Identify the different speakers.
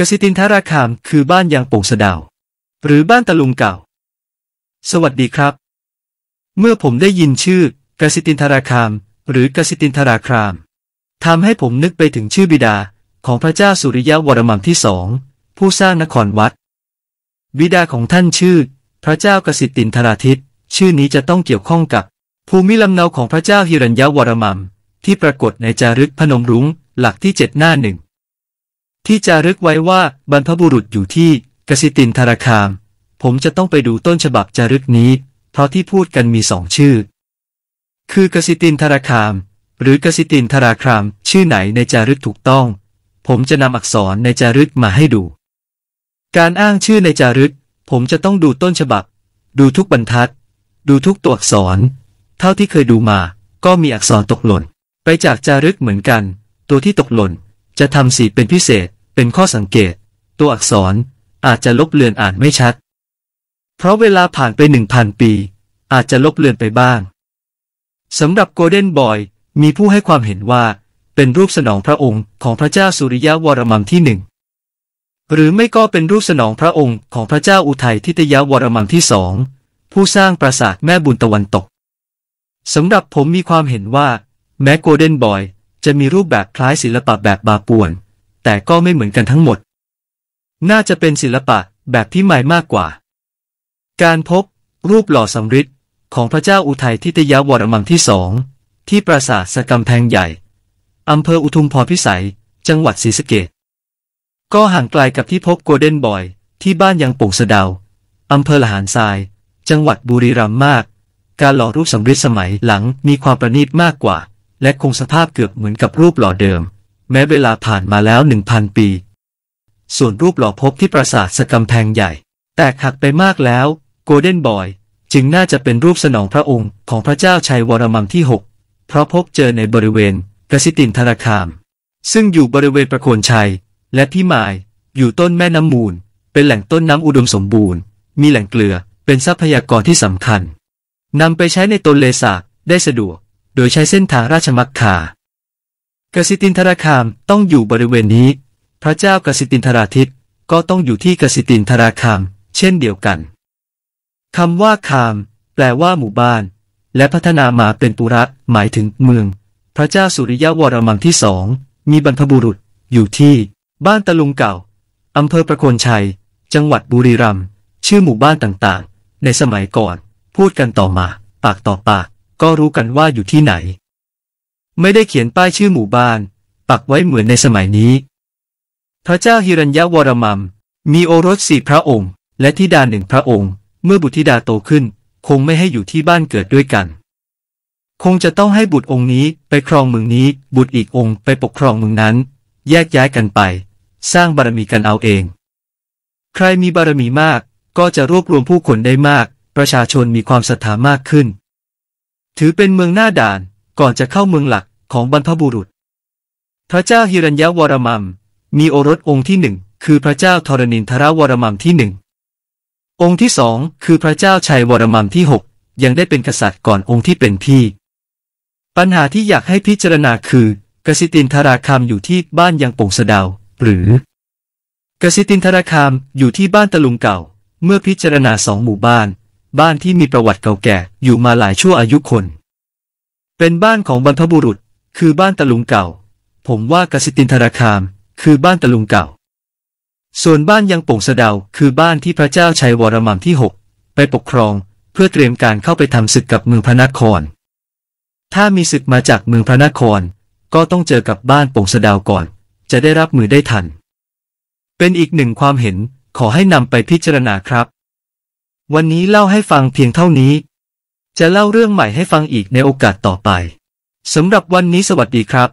Speaker 1: กสิตินทราคามคือบ้านยางโป่งสะดาว หรือบ้านตะลุงเก่า สวัสดีครับ เมื่อผมได้ยินชื่อกสิตินทราคาม หรือกสิตินทราครามทำให้ผมนึกไปถึงชื่อบิดาของพระเจ้าสุริยวรมันที่สองผู้สร้างนครวัด บิดาของท่านชื่อ พระเจ้ากสิตินทราทิต ชื่อนี้จะต้องเกี่ยวข้องกับ ภูมิลำเนาของพระเจ้าฮิรัญยวรมัมที่ปรากฏในจารึกพนมรุ้งหลักที่เจ็ดหน้าหนึ่ง ที่จารึกไว้ว่าบรรพบุรุษอยู่ที่กสิตินทราคาม ผมจะต้องไปดูต้นฉบับจารึกนี้ เพราะที่พูดกันมีสองชื่อ คือกสิตินทราคาม หรือกสิตินทราคราม ชื่อไหนในจารึกถูกต้อง ผมจะนำอักษรในจารึกมาให้ดู การอ้างชื่อในจารึก ผมจะต้องดูต้นฉบับ ดูทุกบรรทัด ดูทุกตัวอักษร เท่าที่เคยดูมา ก็มีอักษรตกหล่น ไปจากจารึกเหมือนกัน ตัวที่ตกหล่น จะทำสีเป็นพิเศษ เป็นข้อสังเกต ตัวอักษรอาจจะลบเลือนอ่านไม่ชัด เพราะเวลาผ่านไปหนึ่งพันปี อาจจะลบเลือนไปบ้างสำหรับโกลเด้นบอยมีผู้ให้ความเห็นว่า เป็นรูปสนองพระองค์ของพระเจ้าสุริยะวรมันที่หนึ่งหรือไม่ก็เป็นรูปสนองพระองค์ของพระเจ้าอุทัยทิตยวรมันที่สองผู้สร้างปราสาทแม่บุญตะวันตกสำหรับผมมีความเห็นว่า แม้โกลเด้นบอยจะมีรูปแบบคล้ายศิลปะแบบบาปวน แต่ก็ไม่เหมือนกันทั้งหมด น่าจะเป็นศิลปะแบบที่ใหม่มากกว่า การพบ รูปหล่อสำริดของพระเจ้าอุทัยทิตยวรมันที่สอง ที่ปราสาทสกำแพงใหญ่ อำเภออุทุมพรพิสัย จังหวัดศรีสะเกษก็ห่างไกลกับที่พบโกลเด้นบอย ที่บ้านยังป่งสะดาอำเภอละหารทราย จังหวัดบุรีรัมย์มาก การหล่อรูปสำริดสมัยหลังมีความประณีตมากกว่า และคงสภาพเกือบเหมือนกับรูปหล่อเดิม แม้เวลาผ่านมาแล้วหนึ่งพันปี ส่วนรูปหล่อพบที่ปราสาทสกำแพงใหญ่ แตกหักไปมากแล้วโกลเด้นบอยจึงน่าจะเป็นรูปสนองพระองค์ของพระเจ้าชัยวรมันที่หกเพราะพบเจอในบริเวณกระสิตินธนาคาม ซึ่งอยู่บริเวณประโคนชัย และพี่มายอยู่ต้นแม่น้ำมูล เป็นแหล่งต้นน้ำอุดมสมบูรณ์ มีแหล่งเกลือเป็นทรัพยากรที่สำคัญนำไปใช้ในตนเลสาได้สะดวก โดยใช้เส้นทางราชมักคา กสิตินธราคามต้องอยู่บริเวณนี้ พระเจ้ากสิตินธราทิตก็ต้องอยู่ที่กสิตินธราคาม เช่นเดียวกันคำว่าคาม แปลว่าหมู่บ้าน และพัฒนามาเป็นปุระหมายถึงเมือง พระเจ้าสุริยวรมังที่สองมีบรรพบุรุษอยู่ที่ บ้านตะลุงเก่าอำเภอประโคนชัย จังหวัดบุรีรัมย์ชื่อหมู่บ้านต่างๆ ในสมัยก่อน พูดกันต่อมา ปากต่อปาก ก็รู้กันว่าอยู่ที่ไหน ไม่ได้เขียนป้ายชื่อหมู่บ้าน ปักไว้เหมือนในสมัยนี้ พระเจ้าฮิรัญยวรมัม มีโอรสสี่พระองค์ และธิดาหนึ่งพระองค์ เมื่อบุตรธิดาโตขึ้น คงไม่ให้อยู่ที่บ้านเกิดด้วยกัน คงจะต้องให้บุตรองค์นี้ไปครองเมืองนี้ บุตรอีกองค์ไปปกครองเมืองนั้น แยกย้ายกันไป สร้างบารมีกันเอาเอง ใครมีบารมีมากก็จะรวบรวมผู้คนได้มาก ประชาชนมีความศรัทธามากขึ้น ถือเป็นเมืองหน้าด่าน ก่อนจะเข้าเมืองหลักของบรรพบุรุษ พระเจ้าฮิรัญยวรมัมมีโอรสองค์ที่หนึ่งคือพระเจ้าธรณินทรวรมัมที่หนึ่งองค์ที่สองคือพระเจ้าชัยวรมัมที่หกยังได้เป็นกษัตริย์ก่อนองค์ที่เป็นพี่ ปัญหาที่อยากให้พิจารณาคือกสิตินทราคามอยู่ที่บ้านยังปงสเดาหรือกสิตินทราคามอยู่ที่บ้านตะลุงเก่า เมื่อพิจารณาสองหมู่บ้าน บ้านที่มีประวัติเก่าแก่อยู่มาหลายชั่วอายุคน เป็นบ้านของบรรพบุรุษ คือบ้านตะลุงเก่า ผมว่ากสิตินทราคาม คือบ้านตะลุงเก่า ส่วนบ้านยังป่งสะเดาคือบ้านที่พระเจ้าชัยวรมันที่หกไปปกครองเพื่อเตรียมการเข้าไปทำศึกกับเมืองพระนคร ถ้ามีศึกมาจากเมืองพระนคร ก็ต้องเจอกับบ้านป่งสะเดาก่อน จะได้รับมือได้ทัน เป็นอีกหนึ่งความเห็นขอให้นำไปพิจารณาครับ วันนี้เล่าให้ฟังเพียงเท่านี้ จะเล่าเรื่องใหม่ให้ฟังอีกในโอกาสต่อไป สำหรับวันนี้สวัสดีครับ